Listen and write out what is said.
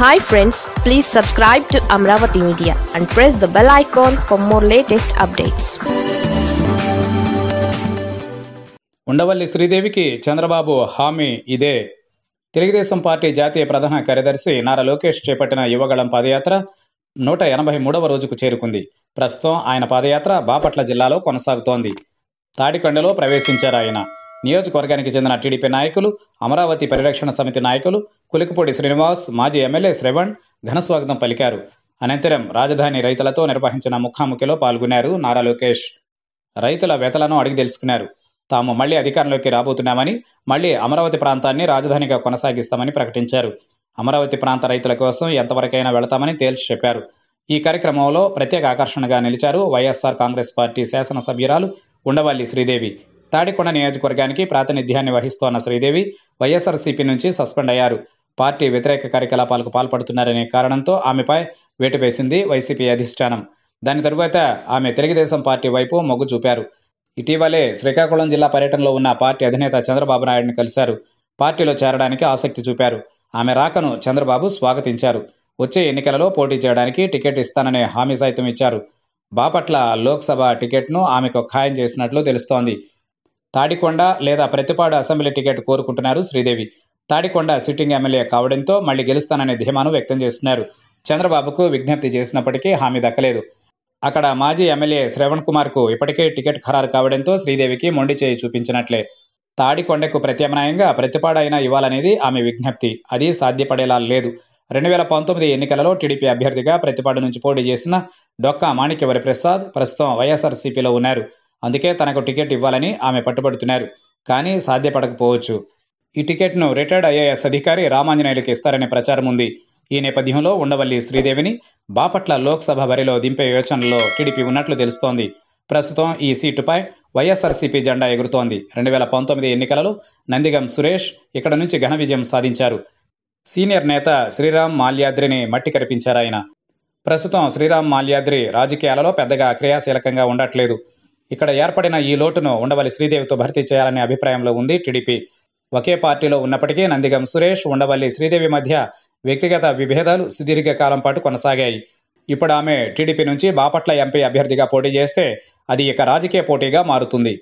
Hi friends please subscribe to Amaravati media and press the bell icon for more latest updates Undavalli శ్రీదేవికి Chandrababu హామీ ఇదే. Telugu Desam party జాతీయ ప్రధాన కార్యదర్శి నారా లోకేష్ చేపట్టిన యువగళం పాదయాత్ర నూట ఎనభై మూడవ రోజుకు చేరుకుంది. ప్రస్తుతం ఆయన పాదయాత్ర బాపట్ల జిల్లాలో కొనసాగుతోంది. తాడికొండలో ప్రవేశించారు ఆయన. నియోజకవర్గానికి చెందిన టీడీపీ నాయకులు అమరావతి పరిరక్షణ సమితి నాయకులు కులికపూడి శ్రీనివాస్ మాజీ ఎమ్మెల్యే శ్రవణ్ ఘనస్వాగతం పలికారు. అనంతరం రాజధాని రైతులతో నిర్వహించిన ముఖాముఖిలో పాల్గొన్నారు నారా లోకేష్. రైతుల వేతలను అడిగి తెలుసుకున్నారు. తాము మళ్ళీ అధికారంలోకి రాబోతున్నామని మళ్ళీ అమరావతి ప్రాంతాన్ని రాజధానిగా కొనసాగిస్తామని ప్రకటించారు. అమరావతి ప్రాంత రైతుల కోసం ఎంతవరకైనా వెళతామని తేల్చి చెప్పారు. ఈ కార్యక్రమంలో ప్రత్యేక ఆకర్షణగా నిలిచారు వైఎస్ఆర్ కాంగ్రెస్ పార్టీ శాసనసభ్యురాలు ఉండవల్లి శ్రీదేవి. తాడికొండ నియోజకవర్గానికి ప్రాతినిధ్యాన్ని వహిస్తోన్న శ్రీదేవి వైఎస్ఆర్సీపీ నుంచి సస్పెండ్ అయ్యారు. పార్టీ వ్యతిరేక కార్యకలాపాలకు పాల్పడుతున్నారనే కారణంతో ఆమెపై వేటు వేసింది వైసీపీ అధిష్టానం. దాని తరువాత ఆమె తెలుగుదేశం పార్టీ వైపు మొగ్గు చూపారు. ఇటీవలే శ్రీకాకుళం జిల్లా పర్యటనలో ఉన్న పార్టీ అధినేత చంద్రబాబు నాయుడిని కలిశారు. పార్టీలో చేరడానికి ఆసక్తి చూపారు. ఆమె రాకను చంద్రబాబు స్వాగతించారు. వచ్చే ఎన్నికలలో పోటీ చేయడానికి టికెట్ ఇస్తాననే హామీ సైతం ఇచ్చారు. బాపట్ల లోక్సభ టికెట్ను ఆమెకు ఖాయం చేసినట్లు తెలుస్తోంది. తాడికొండ లేదా ప్రతిపాడు అసెంబ్లీ టికెట్ కోరుకుంటున్నారు శ్రీదేవి. తాడికొండ సిట్టింగ్ ఎమ్మెల్యే కావడంతో మళ్ళీ గెలుస్తాననే ధీమాను వ్యక్తం చేస్తున్నారు. చంద్రబాబుకు విజ్ఞప్తి చేసినప్పటికీ హామీ దక్కలేదు. అక్కడ మాజీ ఎమ్మెల్యే శ్రవణ్ కుమార్కు ఇప్పటికే టికెట్ ఖరారు కావడంతో శ్రీదేవికి మొండి చేయి చూపించినట్లే. తాడికొండకు ప్రత్యామ్నాయంగా ప్రతిపాడు అయినా ఇవ్వాలనేది ఆమె విజ్ఞప్తి. అది సాధ్యపడేలా లేదు. రెండు వేల పంతొమ్మిది ఎన్నికలలో టీడీపీ అభ్యర్థిగా ప్రతిపాడు నుంచి పోటీ చేసిన డొక్కా మాణిక్యవరి ప్రసాద్ ప్రస్తుతం వైఎస్ఆర్సీపీలో ఉన్నారు. అందుకే తనకు టికెట్ ఇవ్వాలని ఆమె పట్టుబడుతున్నారు. కానీ సాధ్యపడకపోవచ్చు. ఈ టికెట్ను రిటైర్డ్ ఐఏఎస్ అధికారి రామాంజనేయులకు ఇస్తారనే ప్రచారం ఉంది. ఈ నేపథ్యంలో ఉండవల్లి శ్రీదేవిని బాపట్ల లోక్సభ బరిలో దింపే యోచనలో టీడీపీ ఉన్నట్లు తెలుస్తోంది. ప్రస్తుతం ఈ సీటుపై వైఎస్ఆర్సీపీ జెండా ఎగురుతోంది. రెండు వేల పంతొమ్మిది ఎన్నికలలో నందిగం సురేష్ ఇక్కడ నుంచి ఘన విజయం సాధించారు. సీనియర్ నేత శ్రీరామ్ మాల్యాద్రిని మట్టి కరిపించారు ఆయన. ప్రస్తుతం శ్రీరామ్ మాల్యాద్రి రాజకీయాలలో పెద్దగా క్రియాశీలకంగా ఉండట్లేదు. ఇక్కడ ఏర్పడిన ఈ లోటును ఉండవల్లి శ్రీదేవితో భర్తీ చేయాలనే అభిప్రాయంలో ఉంది టీడీపీ. ఒకే పార్టీలో ఉన్నప్పటికీ నందిగం సురేష్ ఉండవల్లి శ్రీదేవి మధ్య వ్యక్తిగత విభేదాలు సుదీర్ఘ కాలం పాటు కొనసాగాయి. ఇప్పుడు ఆమె టీడీపీ నుంచి బాపట్ల ఎంపీ అభ్యర్థిగా పోటీ చేస్తే అది ఇక రాజకీయ పోటీగా మారుతుంది.